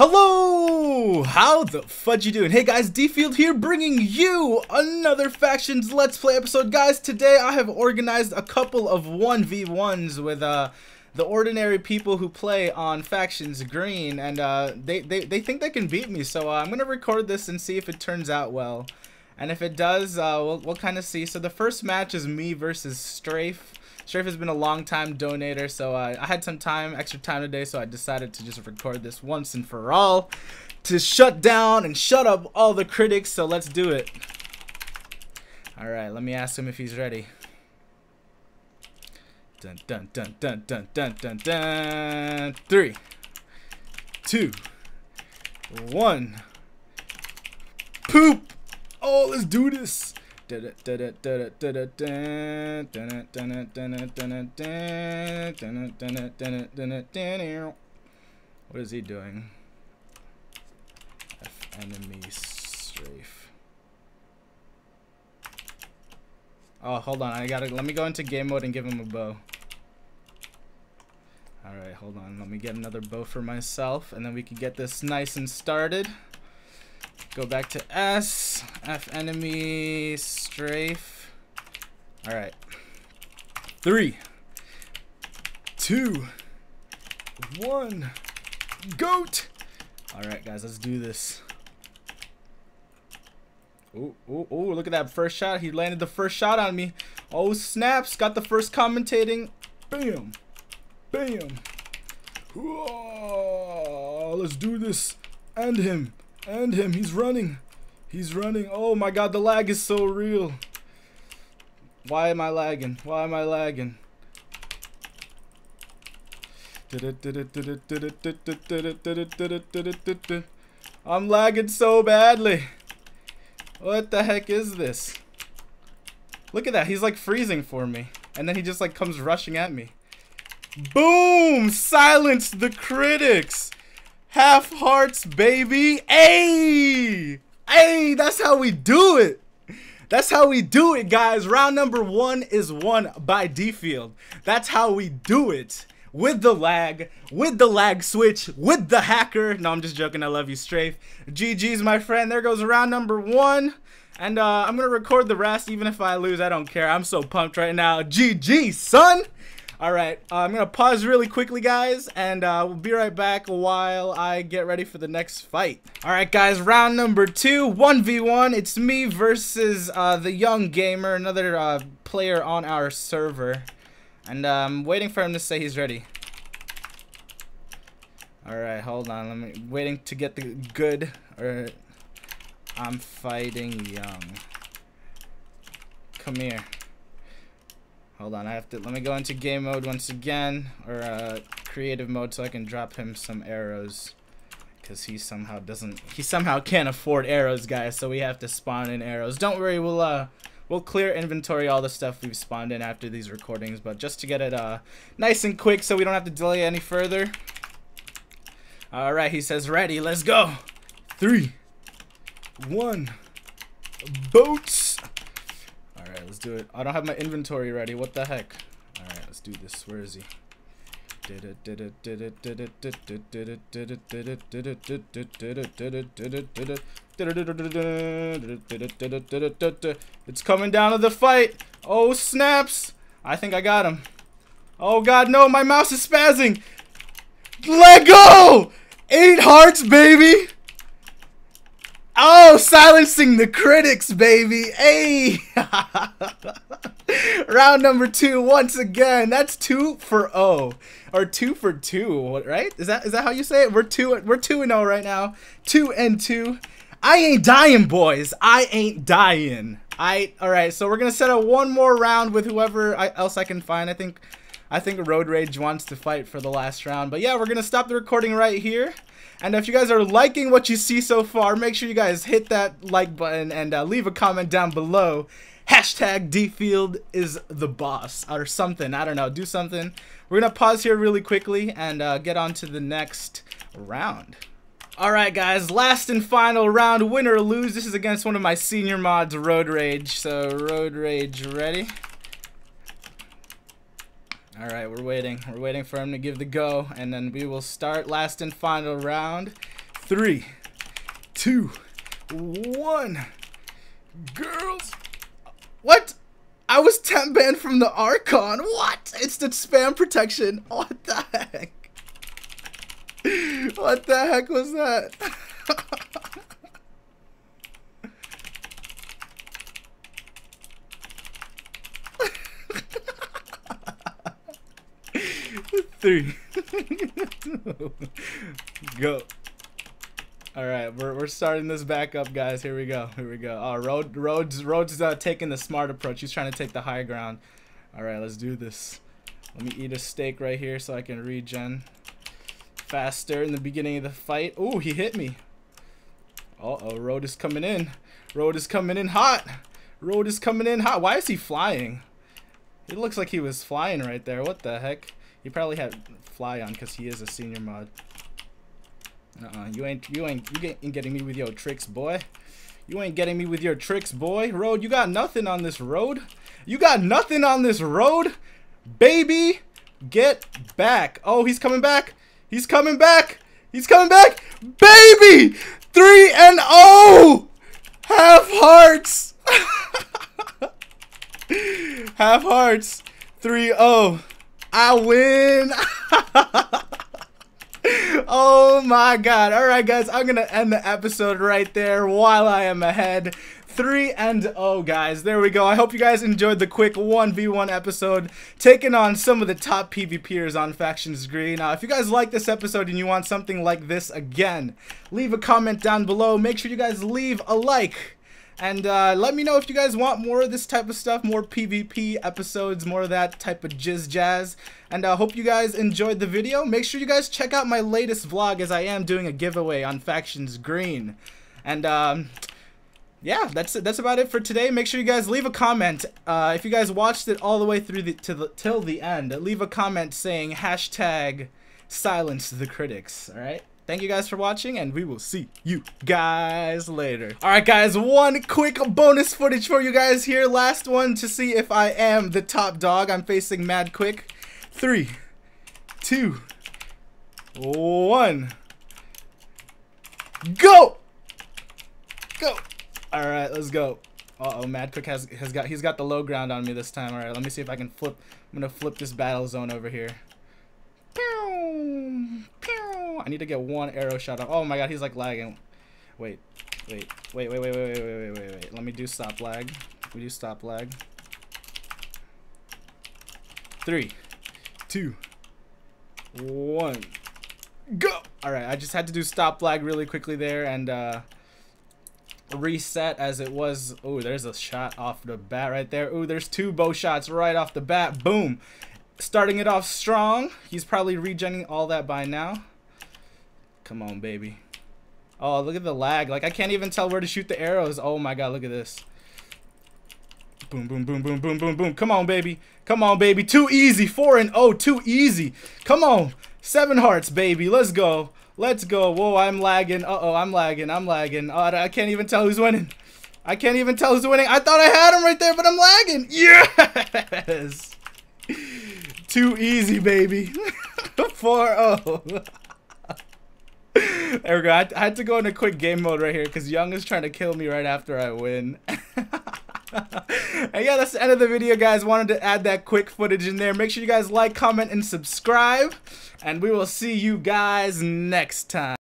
Hello! How the fudge you doing? Hey guys, D-Field here bringing you another Factions Let's Play episode. Guys, today I have organized a couple of 1v1s with uh, the ordinary people who play on Factions Green, and uh, they, they, they think they can beat me, so uh, I'm going to record this and see if it turns out well. And if it does, uh, we'll, we'll kind of see. So the first match is me versus Strafe. Strafe has been a long time donator, so uh, I had some time, extra time today, so I decided to just record this once and for all to shut down and shut up all the critics, so let's do it. Alright, let me ask him if he's ready. Dun dun dun dun dun dun dun dun. Three, two, one. Poop! Oh, let's do this! What is he doing? F enemy strafe. Oh, hold on. I gotta let me go into game mode and give him a bow. Alright, hold on. Let me get another bow for myself, and then we can get this nice and started. Go back to S. F enemy strafe. All right. Three, two, one, Goat! Alright guys, let's do this. Oh, oh, oh, look at that first shot. He landed the first shot on me. Oh, snaps. Got the first commentating. Bam. Bam. Whoa, let's do this. End him. And him. He's running. He's running. Oh my god, the lag is so real. Why am I lagging? Why am I lagging? I'm lagging so badly. What the heck is this? Look at that. He's like freezing for me. And then he just like comes rushing at me. Boom! Silence the critics! Half hearts, baby. Hey! Hey, that's how we do it. That's how we do it, guys. Round number one is won by D-Field. That's how we do it. With the lag, with the lag switch, with the hacker. No, I'm just joking. I love you, Strafe. GG's, my friend. There goes round number one. And uh, I'm going to record the rest. Even if I lose, I don't care. I'm so pumped right now. GG, son. All right, uh, I'm to pause really quickly, guys, and uh, we'll be right back while I get ready for the next fight. All right, guys, round number two, 1v1. It's me versus uh, the Young Gamer, another uh, player on our server. And uh, I'm waiting for him to say he's ready. All right, hold on. Let me waiting to get the good. Or I'm fighting Young. Come here. Hold on, I have to, let me go into game mode once again, or uh, creative mode so I can drop him some arrows. Because he somehow doesn't, he somehow can't afford arrows, guys, so we have to spawn in arrows. Don't worry, we'll, uh, we'll clear inventory all the stuff we've spawned in after these recordings, but just to get it, uh, nice and quick so we don't have to delay any further. Alright, he says ready, let's go! Three, one, boats! Let's do it. I don't have my inventory ready. What the heck? Alright, let's do this. Where is he? It's coming down to the fight. Oh, snaps. I think I got him. Oh, God, no. My mouse is spazzing. Let go. Eight hearts, baby. Oh, silencing the critics, baby. Hey. Round number two once again. That's two for O. Or two for two, right? Is that is that how you say it? We're two we're two and O right now. Two and two. I ain't dying, boys. I ain't dying. I alright, so we're gonna set up one more round with whoever I, else I can find. I think I think Road Rage wants to fight for the last round. But yeah, we're gonna stop the recording right here. And if you guys are liking what you see so far, make sure you guys hit that like button and uh, leave a comment down below. Hashtag Dfield is the boss or something. I don't know. Do something. We're going to pause here really quickly and uh, get on to the next round. Alright guys, last and final round, win or lose. This is against one of my senior mods, Road Rage. So, Road Rage ready? Alright, we're waiting. We're waiting for him to give the go, and then we will start last and final round. Three, two, one. Girls. What? I was temp banned from the Archon. What? It's the spam protection. What the heck? What the heck was that? Three. Go. All right, we're, we're starting this back up, guys. Here we go. Here we go. Oh, Road Roads Roads uh, taking the smart approach. He's trying to take the high ground. All right, let's do this. Let me eat a steak right here so I can regen faster in the beginning of the fight. Oh, he hit me. Uh oh, Road is coming in. Road is coming in hot. Road is coming in hot. Why is he flying? It looks like he was flying right there. What the heck? He probably had fly on because he is a senior mod. Uh-uh, you ain't, you ain't, you ain't getting me with your tricks, boy. You ain't getting me with your tricks, boy. Road, you got nothing on this road. You got nothing on this road, baby. Get back. Oh, he's coming back. He's coming back. He's coming back. Baby! 3 and 0! Half hearts. Half hearts. 3-0. I win. oh my god. Alright guys, I'm gonna end the episode right there while I am ahead. 3 and 0 guys. There we go. I hope you guys enjoyed the quick 1v1 episode taking on some of the top PvPers on Factions Green. Now, if you guys like this episode and you want something like this again, leave a comment down below. Make sure you guys leave a like. And uh, let me know if you guys want more of this type of stuff, more PvP episodes, more of that type of jizz jazz. And I uh, hope you guys enjoyed the video. Make sure you guys check out my latest vlog as I am doing a giveaway on Factions Green. And um, yeah, that's it. That's about it for today. Make sure you guys leave a comment. Uh, if you guys watched it all the way through the, to the till the end, leave a comment saying hashtag silence the critics. All right. Thank you guys for watching, and we will see you guys later. Alright guys, one quick bonus footage for you guys here. Last one to see if I am the top dog. I'm facing Mad Quick. Three, two, one. Go! Go! Alright, let's go. Uh-oh, Mad Quick has, has got, he's got the low ground on me this time. Alright, let me see if I can flip, I'm gonna flip this battle zone over here. I need to get one arrow shot off. Oh my god, he's like lagging. Wait, wait, wait, wait, wait, wait, wait, wait, wait, wait. Let me do stop lag. We do stop lag. Three, two, one, go! Alright, I just had to do stop lag really quickly there and uh, reset as it was. Oh, there's a shot off the bat right there. Oh, there's two bow shots right off the bat. Boom! starting it off strong. He's probably regenning all that by now. Come on, baby. Oh, look at the lag. Like, I can't even tell where to shoot the arrows. Oh, my God. Look at this. Boom, boom, boom, boom, boom, boom, boom. Come on, baby. Come on, baby. Too easy. 4 and oh, too easy. Come on. Seven hearts, baby. Let's go. Let's go. Whoa, I'm lagging. Uh-oh, I'm lagging. I'm lagging. Oh, I can't even tell who's winning. I can't even tell who's winning. I thought I had him right there, but I'm lagging. Yes. Too easy, baby. 4-0. there we go. I, had to go into quick game mode right here because Young is trying to kill me right after I win. and yeah, that's the end of the video, guys. Wanted to add that quick footage in there. Make sure you guys like, comment, and subscribe. And we will see you guys next time.